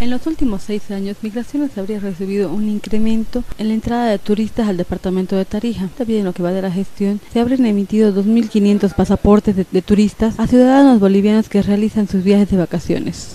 En los últimos seis años, Migraciones habría recibido un incremento en la entrada de turistas al departamento de Tarija. También en lo que va de la gestión, se habrían emitido 2.500 pasaportes de, de turistas a ciudadanos bolivianos que realizan sus viajes de vacaciones.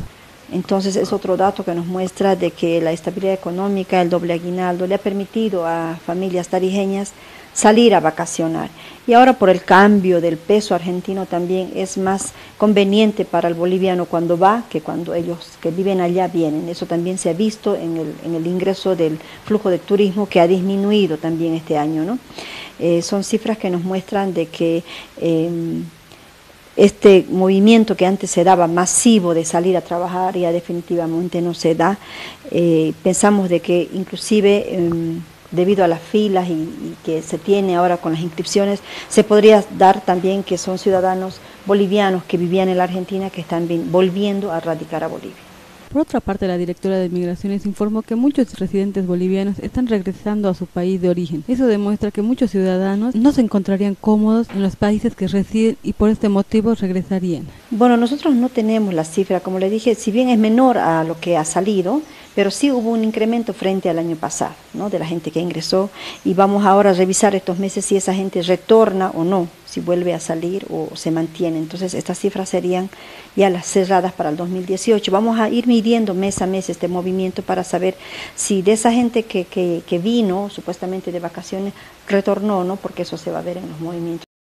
Entonces es otro dato que nos muestra de que la estabilidad económica, el doble aguinaldo, le ha permitido a familias tarijeñas salir a vacacionar. Y ahora por el cambio del peso argentino también es más conveniente para el boliviano cuando va que cuando ellos que viven allá vienen. Eso también se ha visto en el, en el ingreso del flujo de turismo que ha disminuido también este año. ¿no? Eh, son cifras que nos muestran de que... Eh, este movimiento que antes se daba masivo de salir a trabajar ya definitivamente no se da. Eh, pensamos de que inclusive eh, debido a las filas y, y, que se tiene ahora con las inscripciones, se podría dar también que son ciudadanos bolivianos que vivían en la Argentina que están volviendo a radicar a Bolivia. Por otra parte, la directora de Migraciones informó que muchos residentes bolivianos están regresando a su país de origen. Eso demuestra que muchos ciudadanos no se encontrarían cómodos en los países que residen y por este motivo regresarían. Bueno, nosotros no tenemos la cifra, como le dije, si bien es menor a lo que ha salido, pero sí hubo un incremento frente al año pasado, ¿no? de la gente que ingresó y vamos ahora a revisar estos meses si esa gente retorna o no, si vuelve a salir o se mantiene. Entonces estas cifras serían ya las cerradas para el 2018. Vamos a ir midiendo mes a mes este movimiento para saber si de esa gente que, que, que vino supuestamente de vacaciones retornó o no, porque eso se va a ver en los movimientos.